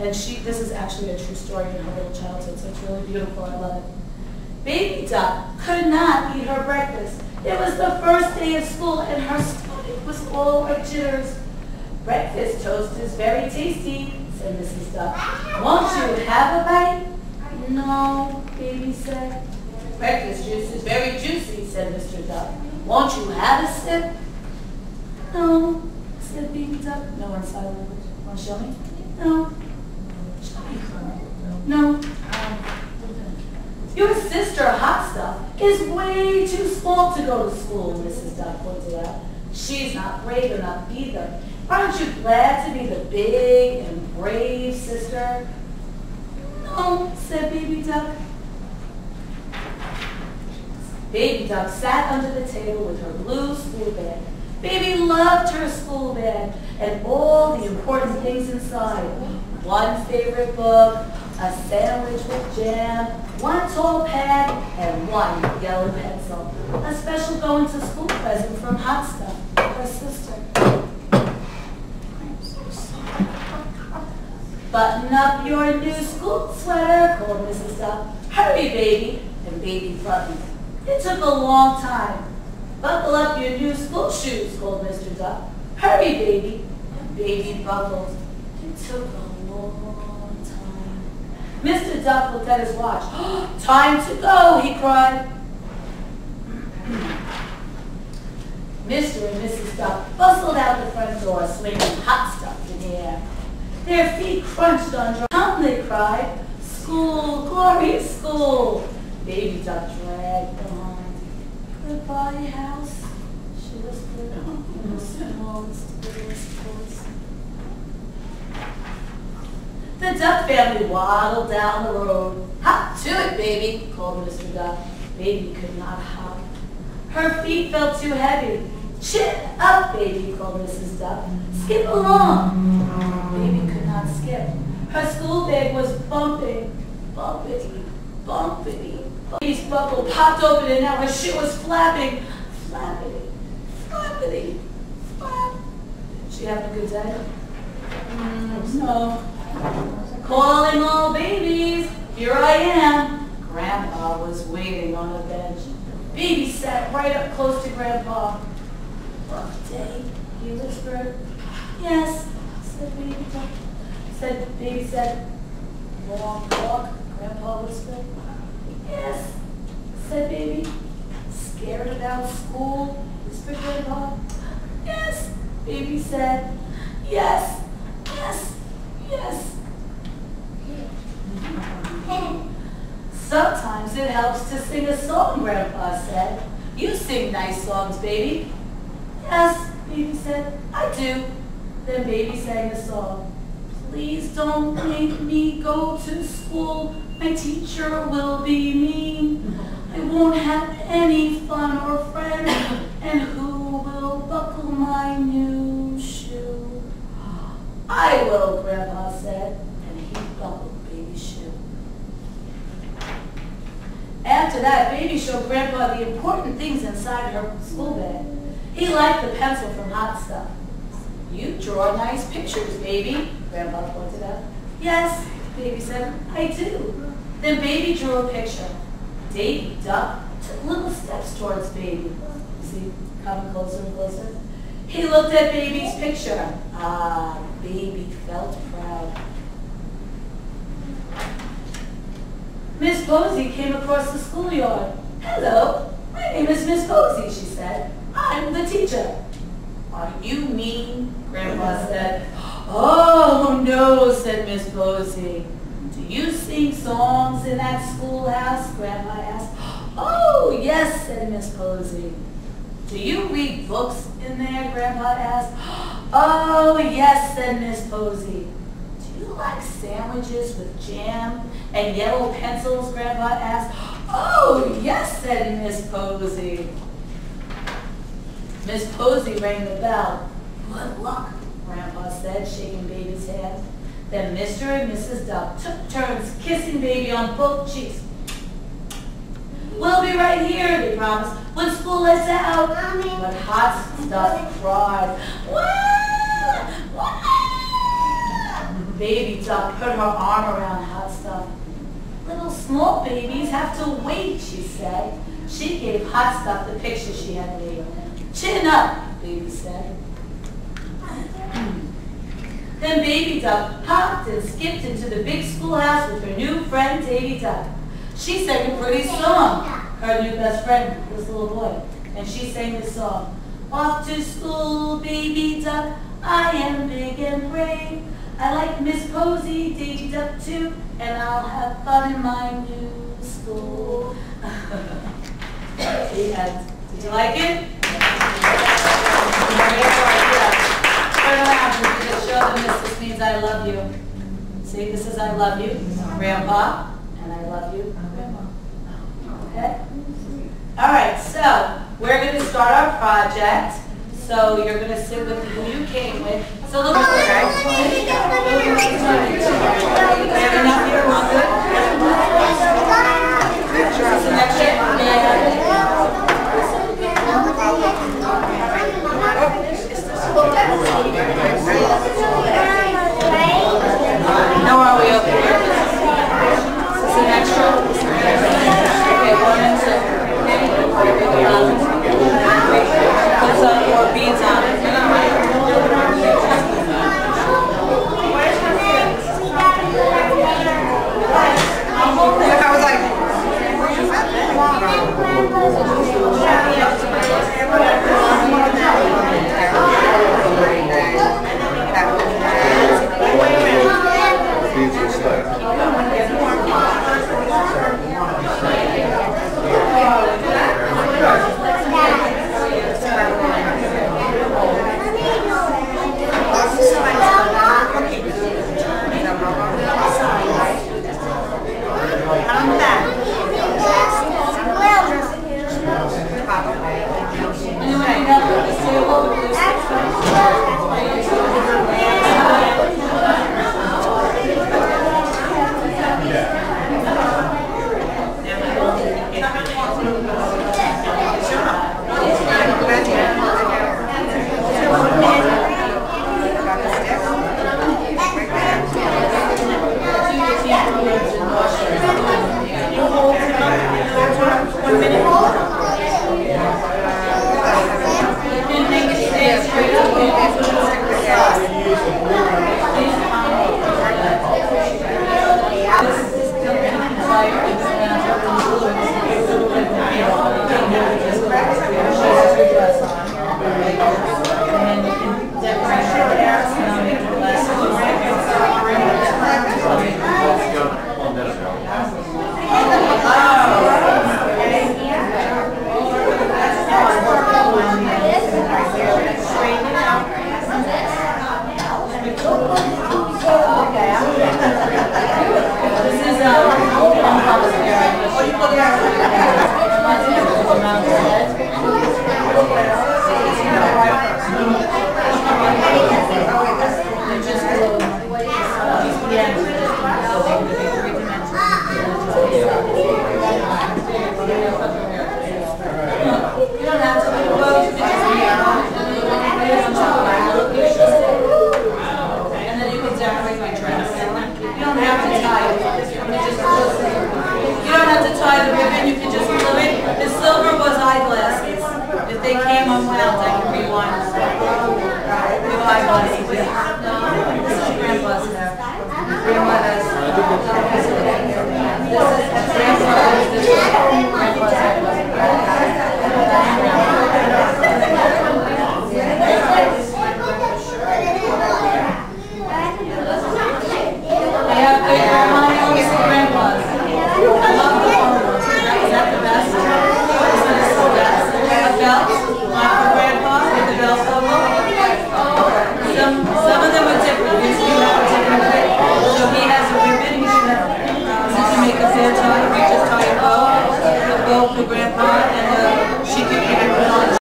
And she, this is actually a true story in her little childhood, so it's really beautiful. I love it. Baby Duck could not eat her breakfast. It was the first day of school and her stomach was all of jitters. Breakfast toast is very tasty, said Mrs. Duck. Won't you have a bite? No, Baby said. Breakfast juice is very juicy, said Mr. Duck. Won't you have a sip? No, said Baby Duck. No one sign language. Want to show me? No. No. Um, your sister, Hot is way too small to go to school, Mrs. Duck pointed out. She's not brave enough either. Aren't you glad to be the big and brave sister? No, said Baby Duck. Baby Duck sat under the table with her blue school bag. Baby loved her school bag and all the important things inside. One favorite book, a sandwich with jam, one tall pad, and one yellow pencil. A special going to school present from Stuff, her sister. Button up your new school sweater, called Mrs. Duck. Hurry, baby. And baby buttoned. It took a long time. Buckle up your new school shoes, called Mr. Duck. Hurry, baby. And baby buckled. It took a. Mr. Duck looked at his watch. time to go, he cried. Mr. and Mrs. Duck bustled out the front door, swinging hot stuff in the air. Their feet crunched on dry. Come, they cried. School, glorious school. Baby Duck dragged behind. Goodbye, house, she whispered in the smallest, littlest voice. The Duck family waddled down the road. Hop to it, baby, called Mr. Duck. Baby could not hop. Her feet felt too heavy. Chin up, baby, called Mrs. Duck. Skip along. Baby could not skip. Her school bag was bumping, bumpity, bumpity. Baby's buckle popped open and now her shoe was flapping, flappity, flappity, flap. She having a good day? Mm, no. Calling all babies. Here I am. Grandpa was waiting on the bench. Baby sat right up close to Grandpa. Rough day, he whispered. Yes, said baby. Said baby said. Long walk, Grandpa whispered. Yes, said baby. Scared about school, whispered Grandpa. Yes, baby said. Yes, yes, yes. Sometimes it helps to sing a song, Grandpa said. You sing nice songs, baby. Yes, baby said, I do. Then baby sang the song. Please don't make me go to school. My teacher will be mean. I won't have any fun or friends. And who will buckle my new shoe? I will, Grandpa said, and he buckled baby's shoe. After that, Baby showed Grandpa the important things inside her school bag. He liked the pencil from Hot Stuff. You draw nice pictures, baby, Grandpa pointed out. Yes, Baby said, I do. Then Baby drew a picture. Davy Duck took little steps towards Baby. See, coming closer and closer. He looked at Baby's picture. Ah, Baby felt proud. Miss Posey came across the schoolyard. Hello, my name is Miss Posey, she said. I'm the teacher. Are you mean? Grandpa said. Oh, no, said Miss Posey. Do you sing songs in that schoolhouse? Grandpa asked. Oh, yes, said Miss Posey. Do you read books in there? Grandpa asked. Oh, yes, said Miss Posey. Like sandwiches with jam and yellow pencils? Grandpa asked. Oh, yes, said Miss Posey. Miss Posey rang the bell. Good luck, Grandpa said, shaking baby's hand. Then Mr. and Mrs. Duck took turns kissing baby on both cheeks. We'll be right here, they promised, when school lets out. Mommy. But Hot Stuff cried. Wah! Baby duck put her arm around Hot Stuff. Little small babies have to wait, she said. She gave Hot Stuff the picture she had made. Chin up, baby said. Then Baby Duck hopped and skipped into the big schoolhouse with her new friend Davy Duck. She sang a pretty song. Her new best friend was little boy, and she sang this song. Off to school, Baby Duck, I am big and brave. I like Miss Posey, Davy Duck too, and I'll have fun in my new school. yeah. Did you like it? This means I love you. See, this is I love you, Grandpa, and I love you, Grandma. Okay? All right, so we're going to start our project. So you're going to sit with who you came with. So look at okay. This don't have to tie it. You don't have to tie the ribbon. You can just glue it. The silver was eyeglasses. If they came unwound, I could rewind. New eyeglasses. No, this is grandpa's now. Grandma does.